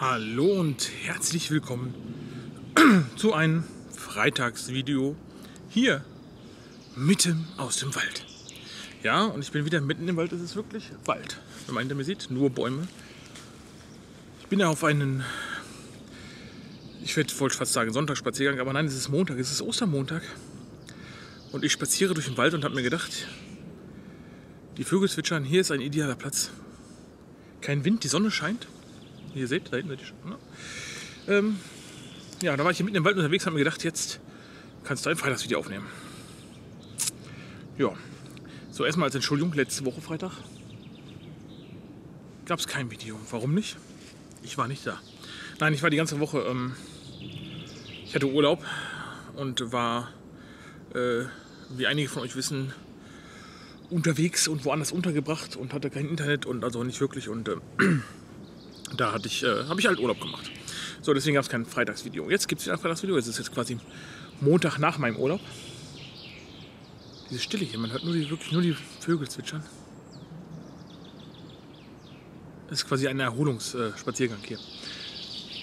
Hallo und herzlich willkommen zu einem Freitagsvideo hier mitten aus dem Wald. Ja, und ich bin wieder mitten im Wald. Es ist wirklich Wald. Wenn man hinter mir sieht, nur Bäume. Ich bin ja auf einen, ich wollte fast sagen Sonntagsspaziergang, aber nein, es ist Montag, es ist Ostermontag. Und ich spaziere durch den Wald und habe mir gedacht, die Vögel zwitschern, hier ist ein idealer Platz. Kein Wind, die Sonne scheint. Ihr seht, da hinten seid ihr schon. Ne? Ähm, ja, da war ich hier mitten im Wald unterwegs, habe mir gedacht, jetzt kannst du ein Freitagsvideo aufnehmen. Ja, so erstmal als Entschuldigung, letzte Woche Freitag gab es kein Video. Warum nicht? Ich war nicht da. Nein, ich war die ganze Woche, ähm, ich hatte Urlaub und war, äh, wie einige von euch wissen, unterwegs und woanders untergebracht und hatte kein Internet und also nicht wirklich und äh, da hatte ich, äh, habe ich halt Urlaub gemacht. So, deswegen gab es kein Freitagsvideo. Jetzt gibt es ein Freitagsvideo. Es ist jetzt quasi Montag nach meinem Urlaub. Diese Stille hier, man hört nur die, wirklich nur die Vögel zwitschern. Das ist quasi ein Erholungsspaziergang hier.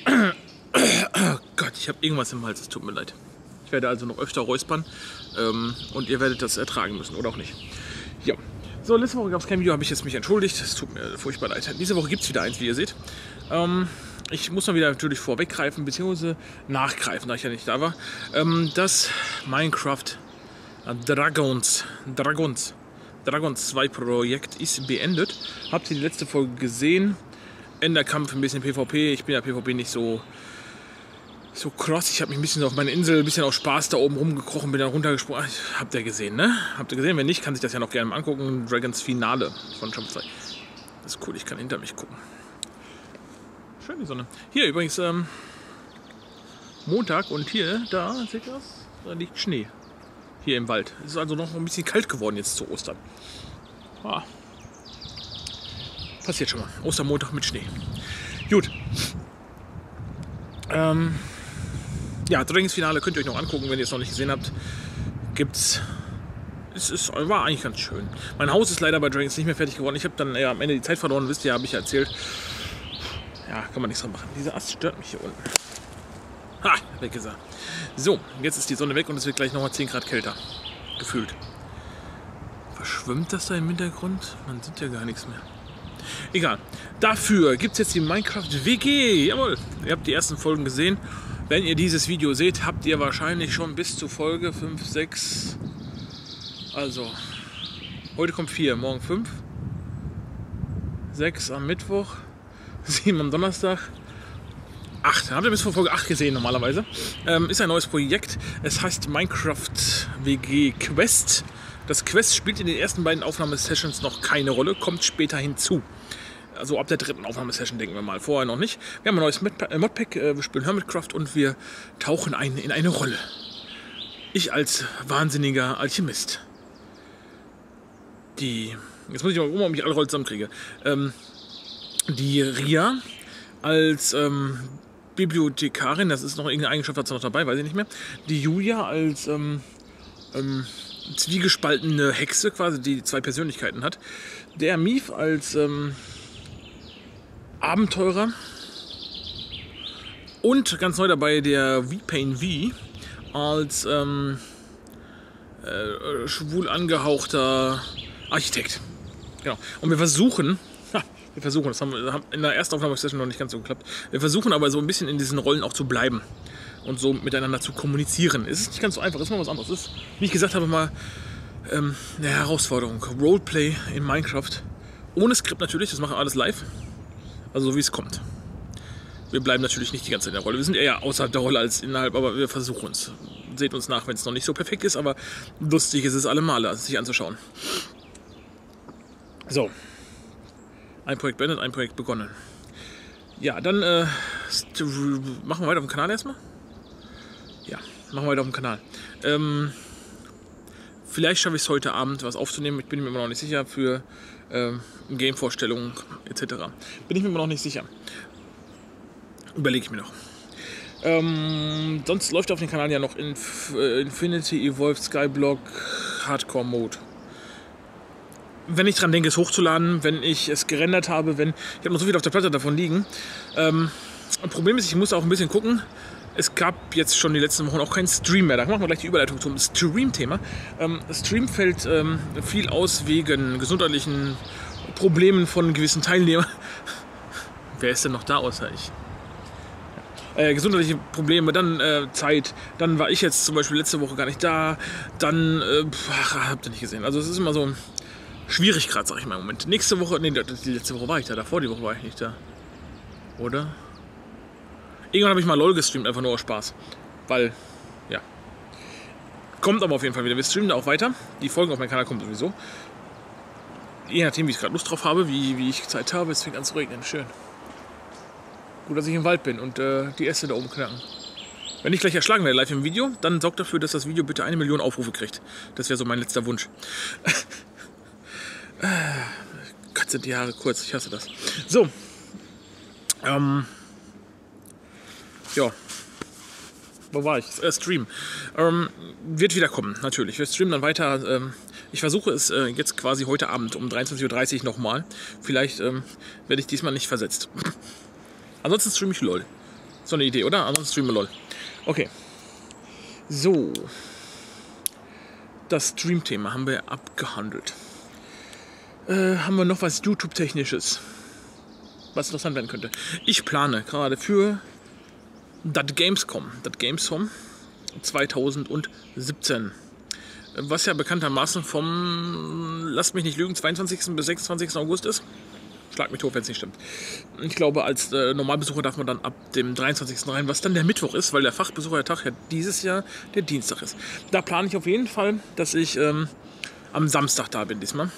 Oh Gott, ich habe irgendwas im Hals, es tut mir leid. Ich werde also noch öfter räuspern ähm, und ihr werdet das ertragen müssen oder auch nicht. So, letzte Woche gab es kein Video, habe ich jetzt mich entschuldigt. Es tut mir furchtbar leid. Diese Woche gibt es wieder eins, wie ihr seht. Ähm, ich muss mal wieder natürlich vorweggreifen, beziehungsweise nachgreifen, da ich ja nicht da war. Ähm, das Minecraft Dragons, Dragons, Dragons 2 Projekt ist beendet. Habt ihr die letzte Folge gesehen? Enderkampf, ein bisschen PvP. Ich bin ja PvP nicht so so cross. Ich habe mich ein bisschen auf meine Insel, ein bisschen aus Spaß da oben rumgekrochen, bin dann runtergesprungen. Habt ihr gesehen, ne? Habt ihr gesehen? Wenn nicht, kann sich das ja noch gerne mal angucken. Dragons Finale von Jump 2. Das ist cool, ich kann hinter mich gucken. Schön die Sonne. Hier übrigens ähm, Montag und hier, da, seht ihr das? Da liegt Schnee. Hier im Wald. Es ist also noch ein bisschen kalt geworden jetzt zu Ostern. Ah. Passiert schon mal. Ostermontag mit Schnee. Gut. Ähm, ja, Trainingsfinale könnt ihr euch noch angucken, wenn ihr es noch nicht gesehen habt. Gibt's. Es ist, war eigentlich ganz schön. Mein Haus ist leider bei Dragons nicht mehr fertig geworden. Ich habe dann ja, am Ende die Zeit verloren, wisst ihr, habe ich ja erzählt. Ja, kann man nichts dran machen. Dieser Ast stört mich hier unten. Ha, weg ist er. So, jetzt ist die Sonne weg und es wird gleich nochmal 10 Grad kälter. Gefühlt. Verschwimmt das da im Hintergrund? Man sieht ja gar nichts mehr. Egal. Dafür gibt es jetzt die Minecraft WG. Jawohl. Ihr habt die ersten Folgen gesehen. Wenn ihr dieses Video seht, habt ihr wahrscheinlich schon bis zu Folge 5, 6. Also, heute kommt 4, morgen 5. 6 am Mittwoch, 7 am Donnerstag. 8. Habt ihr bis vor Folge 8 gesehen normalerweise. Ähm, ist ein neues Projekt. Es heißt Minecraft WG Quest. Das Quest spielt in den ersten beiden Aufnahmesessions noch keine Rolle, kommt später hinzu also ab der dritten Aufnahmesession denken wir mal, vorher noch nicht. Wir haben ein neues äh, Modpack, äh, wir spielen Hermitcraft und wir tauchen ein in eine Rolle. Ich als wahnsinniger Alchemist. Die, jetzt muss ich mal gucken, ob ich alle Rollen zusammenkriege. Ähm, die Ria als ähm, Bibliothekarin, das ist noch irgendeine Eigenschaft dazu noch dabei, weiß ich nicht mehr. Die Julia als ähm, ähm, zwiegespaltene Hexe, quasi, die zwei Persönlichkeiten hat. Der Mief als ähm, Abenteurer. Und ganz neu dabei der V-Pain V als ähm, äh, schwul angehauchter Architekt. Genau. Und wir versuchen, wir versuchen, das haben wir in der ersten Aufnahmesession noch nicht ganz so geklappt. Wir versuchen aber so ein bisschen in diesen Rollen auch zu bleiben und so miteinander zu kommunizieren. Es ist nicht ganz so einfach, es ist mal was anderes. Es ist, wie ich gesagt habe, mal ähm, eine Herausforderung. Roleplay in Minecraft. Ohne Skript natürlich, das machen wir alles live. Also so wie es kommt. Wir bleiben natürlich nicht die ganze Zeit in der Rolle. Wir sind eher außerhalb der Rolle als innerhalb, aber wir versuchen es. Seht uns nach, wenn es noch nicht so perfekt ist, aber lustig ist es allemal, sich anzuschauen. So. Ein Projekt beendet, ein Projekt begonnen. Ja, dann äh, machen wir weiter auf dem Kanal erstmal. Ja, machen wir weiter auf dem Kanal. Ähm, vielleicht schaffe ich es heute Abend, was aufzunehmen. Ich bin mir immer noch nicht sicher für ähm, Game-Vorstellungen etc. Bin ich mir immer noch nicht sicher. Überlege ich mir noch. Ähm, sonst läuft auf dem Kanal ja noch Inf äh, Infinity Evolved Skyblock Hardcore Mode. Wenn ich dran denke, es hochzuladen, wenn ich es gerendert habe, wenn. Ich habe noch so viel auf der Platte davon liegen. Ähm, Problem ist, ich muss auch ein bisschen gucken. Es gab jetzt schon die letzten Wochen auch keinen Stream mehr. Da machen wir gleich die Überleitung zum Stream-Thema. Ähm, Stream fällt ähm, viel aus wegen gesundheitlichen Problemen von gewissen Teilnehmern. Wer ist denn noch da außer ich? Äh, gesundheitliche Probleme, dann äh, Zeit, dann war ich jetzt zum Beispiel letzte Woche gar nicht da, dann äh, ach, habt ihr nicht gesehen. Also es ist immer so schwierig gerade, sag ich mal im Moment. Nächste Woche, nee, die letzte Woche war ich da, davor die Woche war ich nicht da. Oder? Irgendwann habe ich mal LOL gestreamt, einfach nur aus Spaß. Weil, ja. Kommt aber auf jeden Fall wieder. Wir streamen da auch weiter. Die Folgen auf meinem Kanal kommen sowieso. Je nachdem, wie ich gerade Lust drauf habe, wie, wie ich Zeit habe. Es fängt an zu regnen. Schön. Gut, dass ich im Wald bin und äh, die Äste da oben knacken. Wenn ich gleich erschlagen werde live im Video, dann sorgt dafür, dass das Video bitte eine Million Aufrufe kriegt. Das wäre so mein letzter Wunsch. Gott sind die Haare kurz, ich hasse das. So. Ähm. Ja. Wo war ich? Äh, Stream. Ähm, wird wieder kommen, natürlich. Wir streamen dann weiter. Ähm, ich versuche es äh, jetzt quasi heute Abend um 23.30 Uhr nochmal. Vielleicht ähm, werde ich diesmal nicht versetzt. Ansonsten streame ich LOL. So eine Idee, oder? Ansonsten streame LOL. Okay. So. Das Stream-Thema haben wir abgehandelt. Äh, haben wir noch was YouTube-Technisches? Was interessant werden könnte. Ich plane gerade für das Gamescom. Das Gamescom 2017. Was ja bekanntermaßen vom, lasst mich nicht lügen, 22. bis 26. August ist. Schlag mich tot, wenn es nicht stimmt. Ich glaube, als äh, Normalbesucher darf man dann ab dem 23. rein, was dann der Mittwoch ist, weil der Fachbesuchertag ja dieses Jahr der Dienstag ist. Da plane ich auf jeden Fall, dass ich ähm, am Samstag da bin diesmal.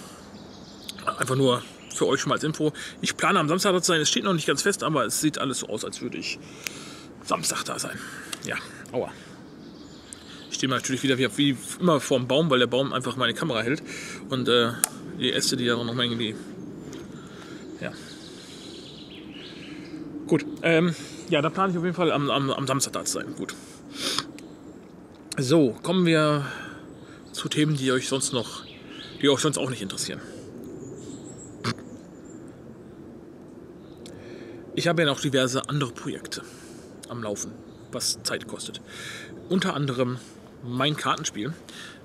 Einfach nur für euch schon mal als Info. Ich plane am Samstag da zu sein. Es steht noch nicht ganz fest, aber es sieht alles so aus, als würde ich Samstag da sein. Ja, aua. Ich stehe natürlich wieder wie, immer vor dem Baum, weil der Baum einfach meine Kamera hält. Und äh, die Äste, die da noch mal irgendwie ja. Gut. Ähm, ja, da plane ich auf jeden Fall am, am, am Samstag da zu sein. Gut. So, kommen wir zu Themen, die euch sonst noch, die euch sonst auch nicht interessieren. Ich habe ja noch diverse andere Projekte am Laufen, was Zeit kostet. Unter anderem mein Kartenspiel,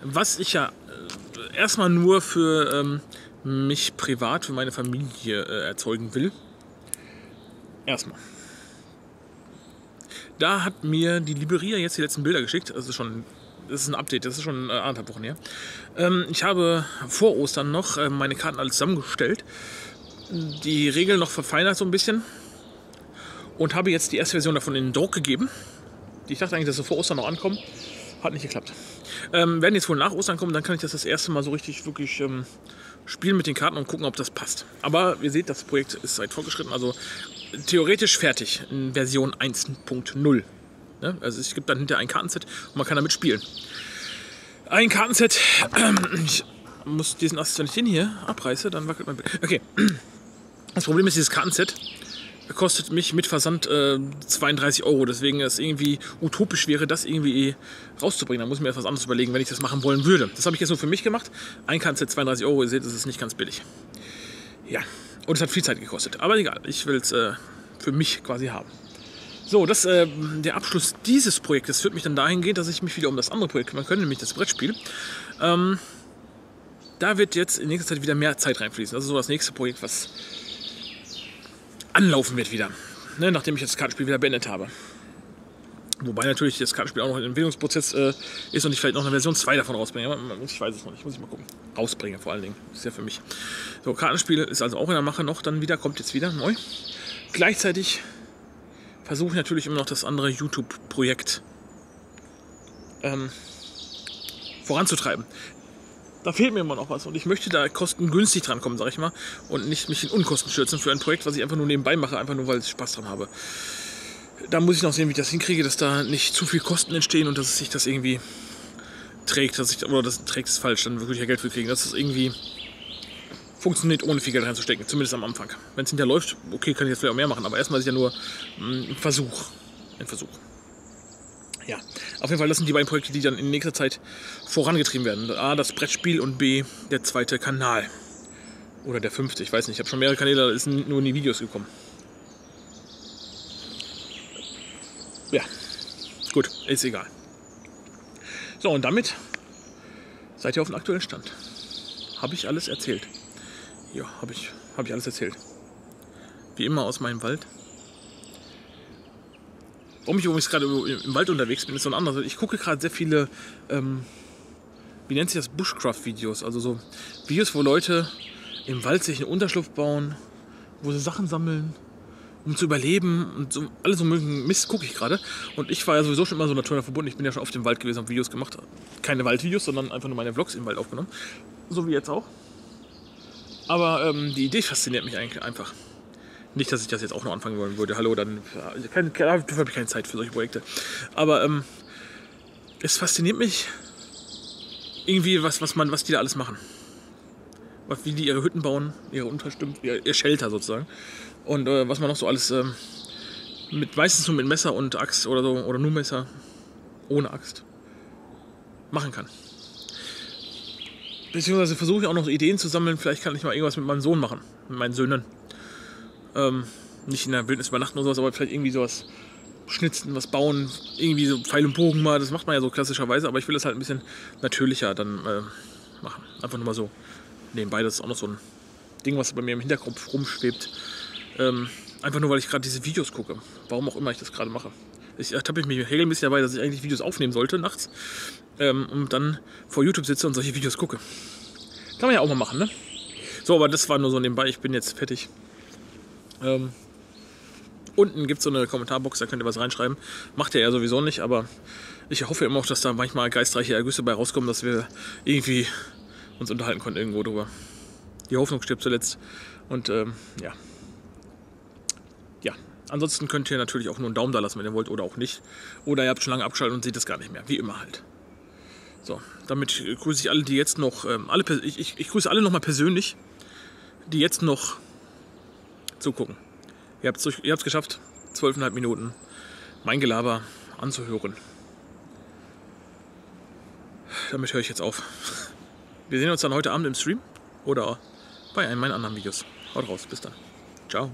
was ich ja äh, erstmal nur für ähm, mich privat für meine Familie äh, erzeugen will. Erstmal. Da hat mir die Liberia jetzt die letzten Bilder geschickt. Das ist schon, das ist ein Update, das ist schon äh, anderthalb Wochen her. Ähm, ich habe vor Ostern noch äh, meine Karten alle zusammengestellt, die Regeln noch verfeinert so ein bisschen und habe jetzt die erste Version davon in den Druck gegeben. Ich dachte eigentlich, dass sie vor Ostern noch ankommen. Hat nicht geklappt. Ähm, werden jetzt wohl nach Ostern kommen, dann kann ich das das erste Mal so richtig wirklich ähm, spielen mit den Karten und gucken, ob das passt. Aber ihr seht, das Projekt ist weit fortgeschritten, also theoretisch fertig in Version 1.0. Ne? Also es gibt dann hinter ein Kartenset und man kann damit spielen. Ein Kartenset. ich muss diesen Ast, wenn ich den hier abreiße, dann wackelt mein Bild. Okay. Das Problem ist, dieses Kartenset kostet mich mit Versand äh, 32 Euro. Deswegen es irgendwie utopisch wäre, das irgendwie rauszubringen. Da muss ich mir etwas anderes überlegen, wenn ich das machen wollen würde. Das habe ich jetzt nur für mich gemacht. Ein Kanzler 32 Euro, ihr seht, das ist nicht ganz billig. Ja, und es hat viel Zeit gekostet. Aber egal, ich will es äh, für mich quasi haben. So, das, äh, der Abschluss dieses Projektes führt mich dann dahin gehen, dass ich mich wieder um das andere Projekt kümmern kann, nämlich das Brettspiel. Ähm, da wird jetzt in nächster Zeit wieder mehr Zeit reinfließen. Das ist so das nächste Projekt, was anlaufen wird wieder. Ne, nachdem ich das Kartenspiel wieder beendet habe. Wobei natürlich das Kartenspiel auch noch ein Entwicklungsprozess äh, ist und ich vielleicht noch eine Version 2 davon rausbringe. Ich weiß es noch nicht, muss ich mal gucken. Rausbringen vor allen Dingen. Ist ja für mich. So, Kartenspiel ist also auch in der Mache noch, dann wieder, kommt jetzt wieder neu. Gleichzeitig versuche ich natürlich immer noch das andere YouTube-Projekt ähm, voranzutreiben da fehlt mir immer noch was und ich möchte da kostengünstig dran kommen, sag ich mal, und nicht mich in Unkosten stürzen für ein Projekt, was ich einfach nur nebenbei mache, einfach nur weil ich Spaß dran habe. Da muss ich noch sehen, wie ich das hinkriege, dass da nicht zu viel Kosten entstehen und dass sich das irgendwie trägt, dass ich, oder das trägt ist falsch, dann wirklich Geld für kriegen, dass es irgendwie funktioniert, ohne viel Geld reinzustecken, zumindest am Anfang. Wenn es hinterher läuft, okay, kann ich jetzt vielleicht auch mehr machen, aber erstmal ist ja nur hm, ein Versuch. Ein Versuch. Ja, auf jeden Fall, das sind die beiden Projekte, die dann in nächster Zeit vorangetrieben werden. A, das Brettspiel und B, der zweite Kanal. Oder der fünfte, ich weiß nicht. Ich habe schon mehrere Kanäle, da sind nur in die Videos gekommen. Ja, gut, ist egal. So, und damit seid ihr auf dem aktuellen Stand. Habe ich alles erzählt? Ja, habe ich, hab ich alles erzählt. Wie immer aus meinem Wald. Warum ich übrigens gerade im Wald unterwegs bin, ist so ein anderes. Ich gucke gerade sehr viele, ähm, wie nennt sich das, Bushcraft-Videos. Also so Videos, wo Leute im Wald sich einen Unterschlupf bauen, wo sie Sachen sammeln, um zu überleben und so, alles so mögen Mist gucke ich gerade. Und ich war ja sowieso schon immer so natürlich verbunden. Ich bin ja schon auf dem Wald gewesen, habe Videos gemacht. Keine Waldvideos, sondern einfach nur meine Vlogs im Wald aufgenommen. So wie jetzt auch. Aber ähm, die Idee fasziniert mich eigentlich einfach. Nicht, dass ich das jetzt auch noch anfangen wollen würde. Hallo, dann keine, habe ich keine Zeit für solche Projekte. Aber ähm, es fasziniert mich irgendwie, was, was, man, was die da alles machen. Wie die ihre Hütten bauen, ihre Unterstümpfe, ihr, ihr Shelter sozusagen. Und äh, was man noch so alles ähm, mit meistens nur mit Messer und Axt oder so, oder nur Messer, ohne Axt, machen kann. Beziehungsweise versuche ich auch noch Ideen zu sammeln. Vielleicht kann ich mal irgendwas mit meinem Sohn machen, mit meinen Söhnen. Ähm, nicht in der Wildnis übernachten oder sowas, aber vielleicht irgendwie sowas schnitzen, was bauen, irgendwie so Pfeil und Bogen mal. Das macht man ja so klassischerweise, aber ich will das halt ein bisschen natürlicher dann äh, machen. Einfach nur mal so nebenbei. Das ist auch noch so ein Ding, was bei mir im Hinterkopf rumschwebt. Ähm, einfach nur, weil ich gerade diese Videos gucke. Warum auch immer ich das gerade mache. Ich ertappe mich regelmäßig dabei, dass ich eigentlich Videos aufnehmen sollte nachts ähm, und dann vor YouTube sitze und solche Videos gucke. Kann man ja auch mal machen, ne? So, aber das war nur so nebenbei. Ich bin jetzt fertig. Ähm, unten gibt es so eine Kommentarbox, da könnt ihr was reinschreiben. Macht ihr ja sowieso nicht, aber ich hoffe immer auch, dass da manchmal geistreiche Ergüsse bei rauskommen, dass wir irgendwie uns unterhalten konnten irgendwo drüber. Die Hoffnung stirbt zuletzt. Und ähm, ja. Ja. Ansonsten könnt ihr natürlich auch nur einen Daumen da lassen, wenn ihr wollt oder auch nicht. Oder ihr habt schon lange abgeschaltet und seht es gar nicht mehr. Wie immer halt. So, damit grüße ich alle, die jetzt noch, ähm, alle, ich, ich, ich grüße alle nochmal persönlich, die jetzt noch zugucken. Ihr habt es geschafft, zwölfeinhalb Minuten mein Gelaber anzuhören. Damit höre ich jetzt auf. Wir sehen uns dann heute Abend im Stream oder bei einem meiner anderen Videos. Haut raus, bis dann. Ciao.